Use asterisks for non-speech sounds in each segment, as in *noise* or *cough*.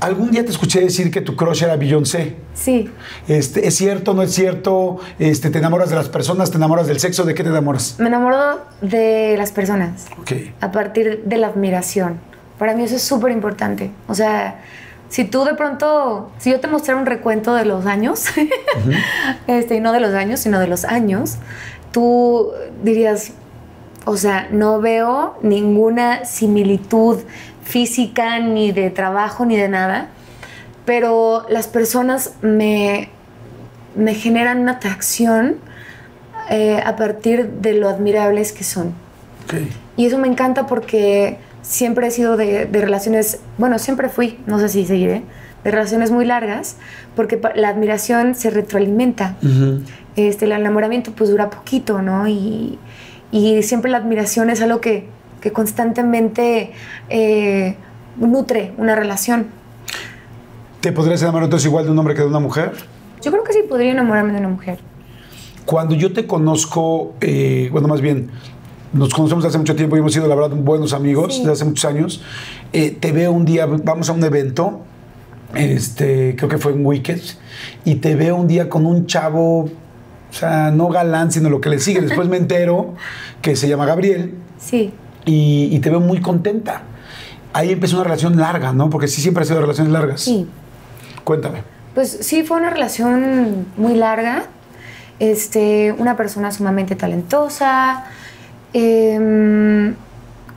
Algún día te escuché decir que tu crush era Beyoncé. Sí. Este, ¿Es cierto, no es cierto? Este, ¿Te enamoras de las personas? ¿Te enamoras del sexo? ¿De qué te enamoras? Me enamoro de las personas. Ok. A partir de la admiración. Para mí eso es súper importante. O sea, si tú de pronto, si yo te mostrara un recuento de los años, *laughs* este, y no de los años, sino de los años, tú dirías, o sea, no veo ninguna similitud física, ni de trabajo, ni de nada, pero las personas me, me generan una atracción eh, a partir de lo admirables que son. okay. Y eso me encanta porque siempre he sido de, de, relaciones, bueno, siempre fui, no sé si seguiré, de relaciones muy largas, porque la admiración se retroalimenta. Uh -huh. este, el enamoramiento pues dura poquito, ¿no? Y, y siempre la admiración es algo que, que constantemente eh, nutre una relación. ¿Te podrías enamorar entonces igual de un hombre que de una mujer? Yo creo que sí podría enamorarme de una mujer. Cuando yo te conozco, eh, bueno, más bien, nos conocemos hace mucho tiempo y hemos sido, la verdad, buenos amigos sí. desde hace muchos años. Eh, te veo un día, vamos a un evento, este, creo que fue en Wicked, y te veo un día con un chavo, o sea, no galán, sino lo que le sigue. Después me entero que se llama Gabriel. Sí. Y, y te veo muy contenta. Ahí empezó una relación larga, ¿no? Porque sí siempre ha sido relaciones largas. Sí. Cuéntame. Pues sí, fue una relación muy larga. Este, una persona sumamente talentosa. Eh,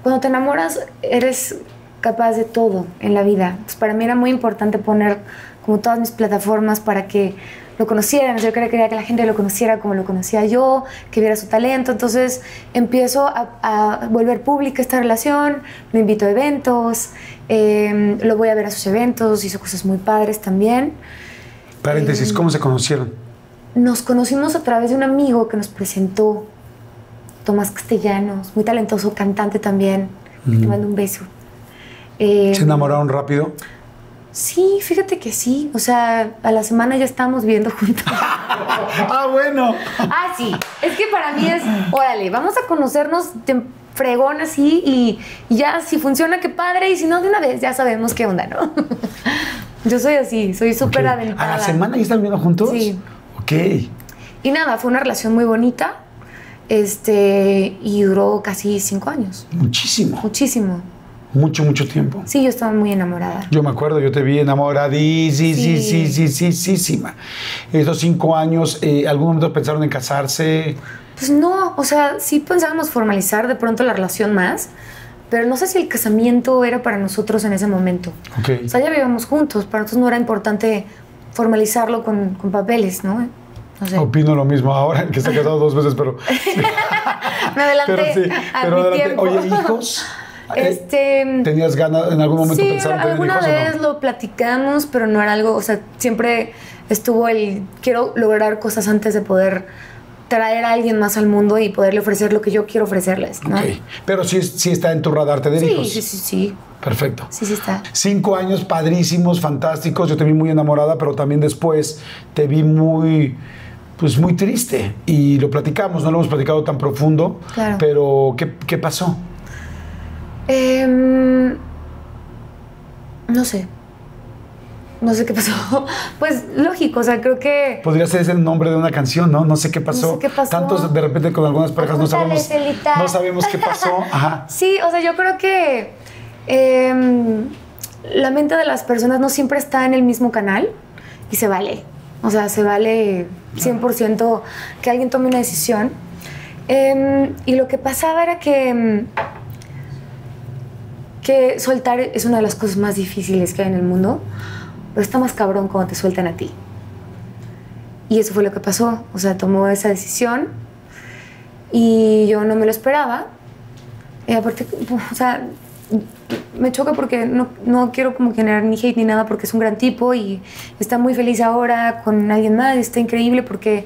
cuando te enamoras, eres capaz de todo en la vida. Pues para mí era muy importante poner como todas mis plataformas para que lo conocieran. Yo quería que la gente lo conociera como lo conocía yo, que viera su talento. Entonces empiezo a, a volver pública esta relación, lo invito a eventos, eh, lo voy a ver a sus eventos, hizo cosas muy padres también. Paréntesis, eh, ¿cómo se conocieron? Nos conocimos a través de un amigo que nos presentó, Tomás Castellanos, muy talentoso, cantante también. Mm. Te mando un beso. Eh, ¿Se enamoraron rápido? Sí, fíjate que sí. O sea, a la semana ya estábamos viviendo juntos. *laughs* ah, bueno. Ah, sí. Es que para mí es, órale, vamos a conocernos de fregón así y, y ya si funciona, qué padre. Y si no, de una vez ya sabemos qué onda, ¿no? *laughs* Yo soy así, soy súper okay. aventada. ¿A la semana ya están viviendo juntos? Sí. Ok. Y nada, fue una relación muy bonita. Este, y duró casi cinco años. Muchísimo. Muchísimo. Mucho, mucho tiempo. Sí, yo estaba muy enamorada. Yo me acuerdo, yo te vi enamoradísima. Esos cinco años, eh, ¿algún momento pensaron en casarse? Pues no, o sea, sí pensábamos formalizar de pronto la relación más, pero no sé si el casamiento era para nosotros en ese momento. Okay. O sea, ya vivíamos juntos, para nosotros no era importante formalizarlo con, con papeles, ¿no? No sé. Opino lo mismo ahora, que se ha casado dos veces, pero... *laughs* me adelanté *laughs* pero sí, a pero mi adelante. tiempo. Oye, ¿hijos? *laughs* Este, ¿Tenías ganas en algún momento sí, pensar en tener alguna hijos vez no? lo platicamos, pero no era algo, o sea, siempre estuvo el quiero lograr cosas antes de poder traer a alguien más al mundo y poderle ofrecer lo que yo quiero ofrecerles, ¿no? Pero sí, sí está en tu radar tener Sí, hijos. sí, sí, sí. Perfecto. Sí, sí está. Cinco años padrísimos, fantásticos. Yo te vi muy enamorada, pero también después te vi muy, pues muy triste. Y lo platicamos, no lo hemos platicado tan profundo. Claro. Pero, ¿qué, qué pasó? Eh, no sé. No sé qué pasó. *laughs* Pues lógico, o sea, creo que. Podría ser ese el nombre de una canción, ¿no? No sé qué pasó. No sé qué pasó. Tantos de repente con algunas parejas no sabemos, Celita. no sabemos qué pasó. *laughs* Ajá. Sí, o sea, yo creo que eh, la mente de las personas no siempre está en el mismo canal y se vale. O sea, se vale 100% que alguien tome una decisión. Eh, y lo que pasaba era que, que soltar es una de las cosas más difíciles que hay en el mundo, pero está más cabrón cuando te sueltan a ti. Y eso fue lo que pasó. O sea, tomó esa decisión y yo no me lo esperaba. Y aparte, o sea, me choca porque no, no, quiero como generar ni hate ni nada porque es un gran tipo y está muy feliz ahora con alguien más, está increíble porque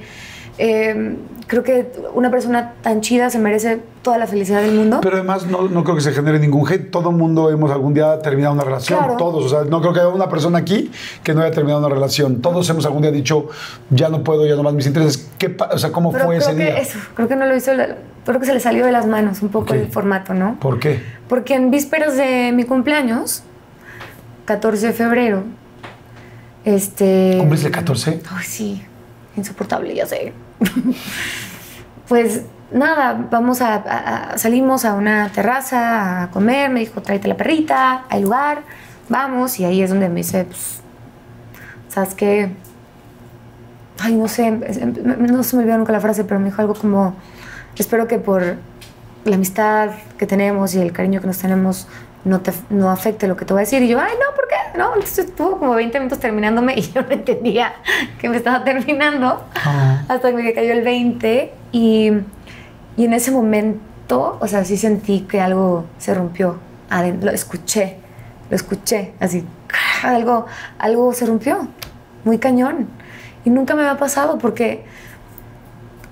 eh, creo que una persona tan chida se merece toda la felicidad del mundo. Pero además no, no creo que se genere ningún hate. Todo el mundo hemos algún día terminado una relación. Claro. Todos. O sea, no creo que haya una persona aquí que no haya terminado una relación. Todos hemos algún día dicho, ya no puedo, ya no más mis intereses. ¿Qué, o sea, ¿cómo Pero fue creo ese que día? Eso, creo que no lo hizo, creo que se le salió de las manos un poco el formato, ¿no? ¿Por qué? Porque en vísperas de mi cumpleaños 14 de febrero. Este. ¿Cumples el 14? Ay, sí, insoportable, ya sé. *laughs* pues nada, vamos a, salimos a una terraza a comer, me dijo, tráete la perrita, hay lugar, vamos, y ahí es donde me dice, pues, ¿sabes qué? Ay, no sé, no se me olvidó nunca la frase, pero me dijo algo como, espero que por la amistad que tenemos y el cariño que nos tenemos no, te, no afecte lo que te voy a decir. Y yo, ay, no, ¿por qué? No, entonces estuvo como 20 minutos terminándome *laughs* y yo no entendía que me estaba terminando ah. hasta que me cayó el 20 y, y, en ese momento, o sea, sí sentí que algo se rompió. Lo escuché, lo escuché, así, algo, algo se rompió, muy cañón. Y nunca me había pasado porque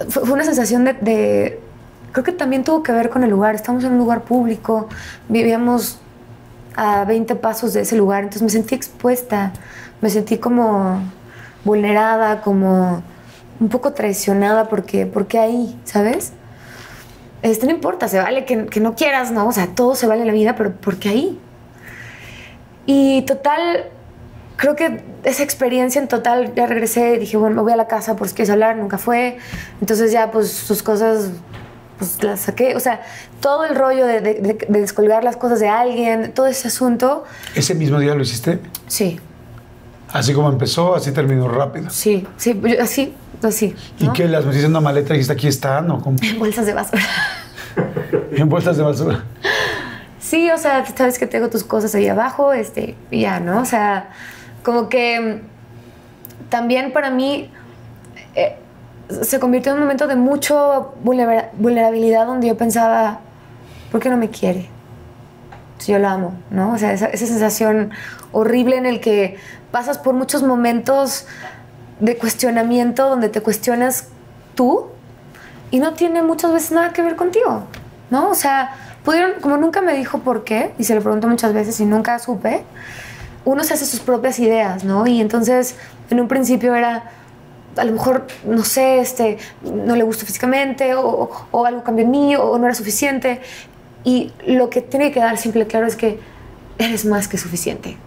fue, una sensación de, de creo que también tuvo que ver con el lugar. Estamos en un lugar público, vivíamos a 20 pasos de ese lugar, entonces me sentí expuesta, me sentí como vulnerada, como un poco traicionada porque, porque ahí, ¿sabes? Este, no importa, se vale que, no quieras, ¿no? O sea, todo se vale en la vida, pero porque ahí. Y total, creo que esa experiencia en total, ya regresé, dije, bueno, me voy a la casa por si quieres hablar, nunca fue. Entonces ya, pues sus cosas pues la saqué. O sea, todo el rollo de, de, descolgar las cosas de alguien, todo ese asunto. ¿Ese mismo día lo hiciste? Sí. Así como empezó, así terminó rápido. Sí, sí, así, así. ¿Y qué? ¿Las metiste en una maleta y dijiste aquí están o cómo? En bolsas de basura. *laughs* en bolsas de basura. Sí, o sea, sabes que tengo tus cosas ahí abajo, este, y ya, ¿no? O sea, como que también para mí eh, se convirtió en un momento de mucho vulnerabilidad donde yo pensaba, ¿por qué no me quiere? Si yo lo amo, ¿no? O sea, esa, esa, sensación horrible en el que pasas por muchos momentos de cuestionamiento donde te cuestionas tú y no tiene muchas veces nada que ver contigo, ¿no? O sea, pudieron, como nunca me dijo por qué, y se lo pregunto muchas veces y nunca supe, uno se hace sus propias ideas, ¿no? Y entonces, en un principio era, a lo mejor, no sé, este, no le gustó físicamente o, o, algo cambió en mí o no era suficiente. Y lo que tiene que quedar simple y claro es que eres más que suficiente.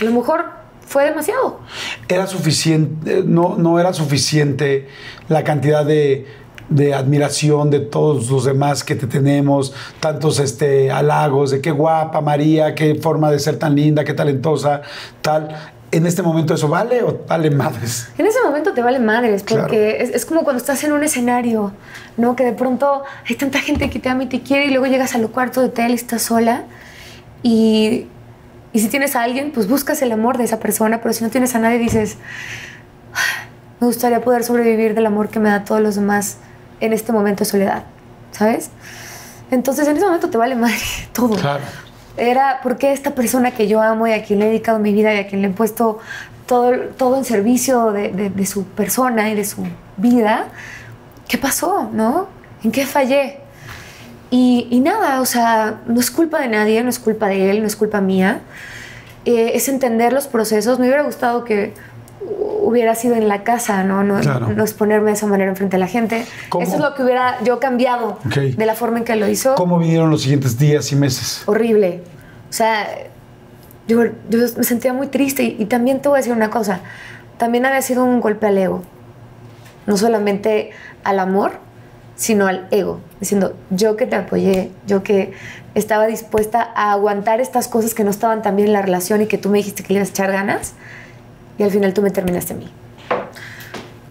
A lo mejor fue demasiado. Era suficiente, no, no era suficiente la cantidad de, de, admiración de todos los demás que te tenemos, tantos este, halagos de qué guapa María, qué forma de ser tan linda, qué talentosa, tal en este momento eso vale o vale madres? En ese momento te vale madres, porque es, como cuando estás en un escenario, ¿no? Que de pronto hay tanta gente que te ama y te quiere y luego llegas al cuarto de hotel y estás sola y, y si tienes a alguien, pues buscas el amor de esa persona, pero si no tienes a nadie dices, ah, me gustaría poder sobrevivir del amor que me da todos los demás en este momento de soledad, ¿sabes? Entonces en ese momento te vale madre *laughs* todo. Claro era porque esta persona que yo amo y a quien le he dedicado mi vida y a quien le he puesto todo, todo en servicio de, su persona y de su vida, ¿qué pasó? ¿No? ¿En qué fallé? Y, nada, o sea, no es culpa de nadie, no es culpa de él, no es culpa mía. Eh, es entender los procesos. Me hubiera gustado que hubiera sido en la casa, ¿no? No, no exponerme de esa manera enfrente a la gente. Eso es lo que hubiera yo cambiado de la forma en que lo hizo. ¿Cómo vinieron los siguientes días y meses? Horrible. O sea, yo, yo me sentía muy triste y, también te voy a decir una cosa, también había sido un golpe al ego. No solamente al amor, sino al ego. Diciendo, yo que te apoyé, yo que estaba dispuesta a aguantar estas cosas que no estaban tan bien en la relación y que tú me dijiste que le ibas a echar ganas y al final tú me terminaste a mí.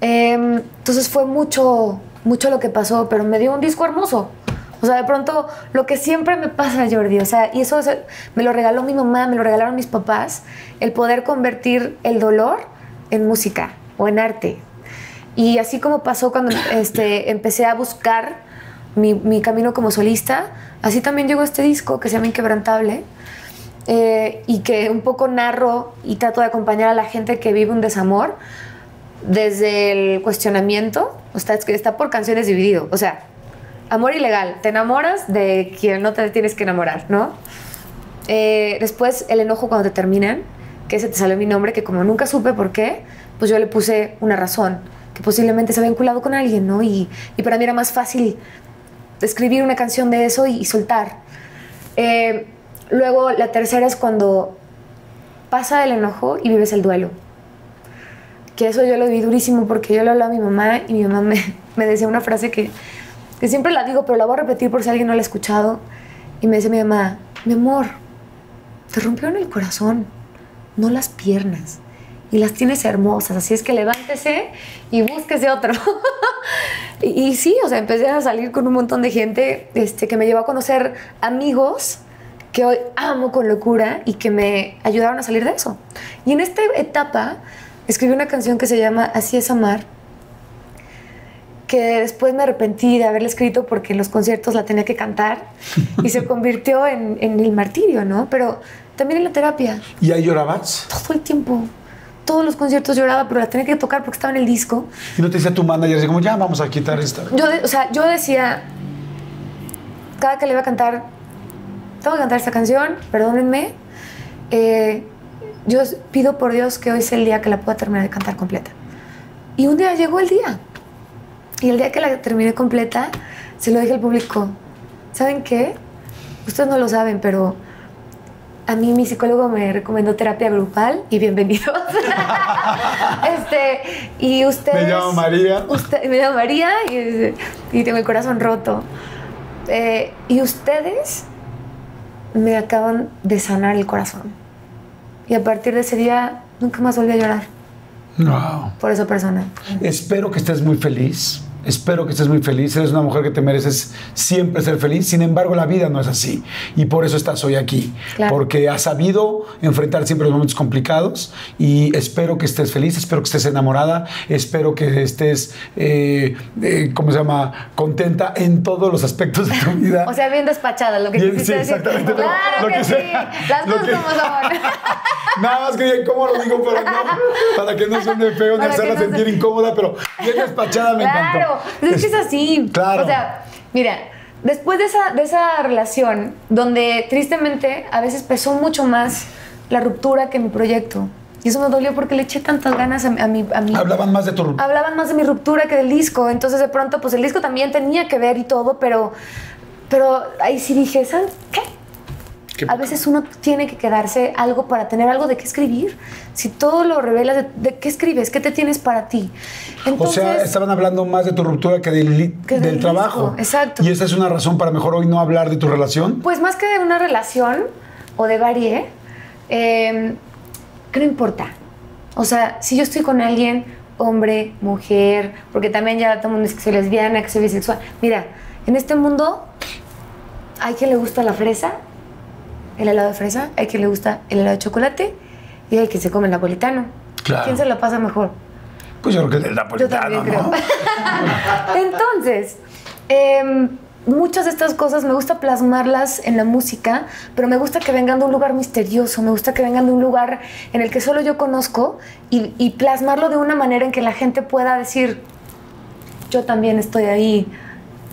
Em, entonces fue mucho, mucho lo que pasó, pero me dio un disco hermoso. O sea, de pronto, lo que siempre me pasa, Jordi, o sea, y eso me lo regaló mi mamá, me lo regalaron mis papás, el poder convertir el dolor en música o en arte. Y así como pasó cuando este, empecé a buscar mi, mi, camino como solista, así también llegó este disco que se llama Inquebrantable, eh, y que un poco narro y trato de acompañar a la gente que vive un desamor desde el cuestionamiento, o sea, está por canciones dividido, o sea, amor ilegal, te enamoras de quien no te tienes que enamorar, ¿no? Eh, después el enojo cuando te terminan, que ese te salió mi nombre, que como nunca supe por qué, pues yo le puse una razón, que posiblemente se había vinculado con alguien, ¿no? Y, y para mí era más fácil escribir una canción de eso y, soltar. Eh, Luego la tercera es cuando pasa el enojo y vives el duelo. Que eso yo lo vi durísimo porque yo le hablaba a mi mamá y mi mamá *laughs* me, me decía una frase que, que siempre la digo, pero la voy a repetir por si alguien no la ha escuchado. Y me dice mi mamá, mi amor, te rompieron el corazón, no las piernas. Y las tienes hermosas, así es que levántese y búsquese otro. *laughs* y, y, sí, o sea, empecé a salir con un montón de gente este, que me llevó a conocer amigos que hoy amo con locura y que me ayudaron a salir de eso. Y en esta etapa escribí una canción que se llama Así es amar, que después me arrepentí de haberla escrito porque en los conciertos la tenía que cantar *laughs* y se convirtió en, en el martirio, ¿no? Pero también en la terapia. ¿Y ahí llorabas? Todo el tiempo. Todos los conciertos lloraba, pero la tenía que tocar porque estaba en el disco. ¿Y no te decía tu manager, así como, ya vamos a quitar esta? Yo, de- o sea, yo decía, cada que le iba a cantar, tengo que cantar esta canción, perdónenme. eh, yo pido por Dios que hoy sea el día que la pueda terminar de cantar completa. Y un día llegó el día. Y el día que la terminé completa, se lo dije al público. ¿Saben qué? Ustedes no lo saben, pero a mí mi psicólogo me recomendó terapia grupal y bienvenidos. *laughs* este, y ustedes... Me llamo María. Usted, me llamo María y, y tengo el corazón roto. Eh, y ustedes me acaban de sanar el corazón. Y a partir de ese día nunca más volví a llorar Wow. por esa persona. Espero que estés muy feliz. Espero que estés muy feliz. Eres una mujer que te mereces siempre ser feliz. Sin embargo, la vida no es así. Y por eso estás hoy aquí. Claro. Porque has sabido enfrentar siempre los momentos complicados. Y espero que estés feliz. Espero que estés enamorada. Espero que estés, eh, eh, ¿cómo se llama? Contenta en todos los aspectos de tu vida. *laughs* O sea, bien despachada, lo que Bien, quisiste sí, exactamente, Claro lo que, que sí. sea, Las cosas que- como son. *laughs* Nada más que cómo lo digo, pero no, para que no suene feo ni hacerla no sentir se- incómoda, pero bien despachada me Claro, encantó. Es que es así. Claro. O sea, mira, después de esa, de esa relación, donde tristemente a veces pesó mucho más la ruptura que mi proyecto. Y eso me dolió porque le eché tantas ganas a, a mi, a mi- Hablaban más de tu hablaban más de mi ruptura que del disco. Entonces, de pronto, pues el disco también tenía que ver y todo, pero, pero ahí sí dije, ¿sabes qué? ¿Qué? A veces uno tiene que quedarse algo para tener algo de qué escribir. Si todo lo revelas, ¿de, de qué escribes? ¿Qué te tienes para ti? O Entonces, sea, estaban hablando más de tu ruptura que del, Que del del disco, trabajo. exacto. Y esa es una razón para mejor hoy no hablar de tu relación. Pues más que de una relación o de varie, eh, que no importa. O sea, si yo estoy con alguien, hombre, mujer, porque también ya todo el mundo dice que soy lesbiana, que soy bisexual. Mira, en este mundo hay quien le gusta la fresa, el helado de fresa, hay quien le gusta el helado de chocolate y hay quien se come el napolitano. Claro. ¿Quién se la pasa mejor? Pues yo creo que Yo napolitano, también ¿no? creo. *laughs* Entonces, em, muchas de estas cosas me gusta plasmarlas en la música, pero me gusta que vengan de un lugar misterioso, me gusta que vengan de un lugar en el que solo yo conozco y, y plasmarlo de una manera en que la gente pueda decir, yo también estoy ahí,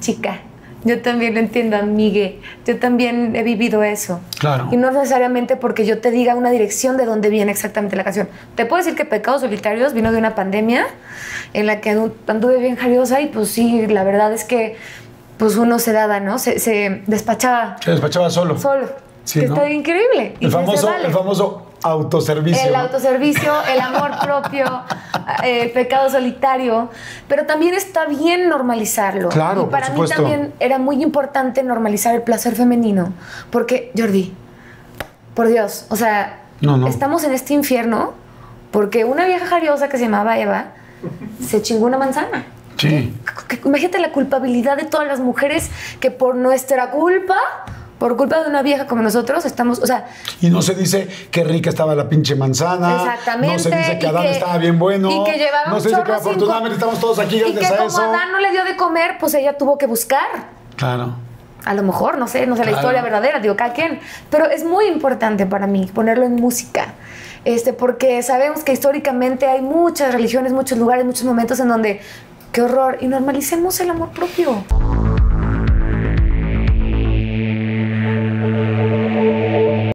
chica. Yo también lo entiendo, amigue. Yo también he vivido eso. Claro. Y no necesariamente porque yo te diga una dirección de dónde viene exactamente la canción. Te puedo decir que Pecados Solitarios vino de una pandemia en la que andu- anduve bien jariosa y pues sí, la verdad es que pues uno se daba, ¿no? Se, se despachaba Se despachaba solo. solo. Sí, que ¿no? está increíble. El famoso, vale. el famoso autoservicio. El autoservicio, el amor *laughs* propio, eh, el pecado solitario, pero también está bien normalizarlo. Claro, y para por mí también era muy importante normalizar el placer femenino, porque Jordi, por Dios, o sea, No, no. estamos en este infierno porque una vieja jariosa que se llamaba Eva se chingó una manzana. Sí. Que- Imagínate la culpabilidad de todas las mujeres que por nuestra culpa, por culpa de una vieja como nosotros, estamos, o sea, Y no se dice qué rica estaba la pinche manzana. Exactamente. No se dice que y Adán estaba bien bueno. Y que llevaba No un se dice que afortunadamente estamos todos aquí Y gracias que a como eso. Adán no le dio de comer, pues ella tuvo que buscar. Claro. A lo mejor, no sé, no sé la Claro. historia verdadera, digo, cada quien. Pero es muy importante para mí ponerlo en música. Este, porque sabemos que históricamente hay muchas religiones, muchos lugares, muchos momentos en donde, qué horror, y normalicemos el amor propio.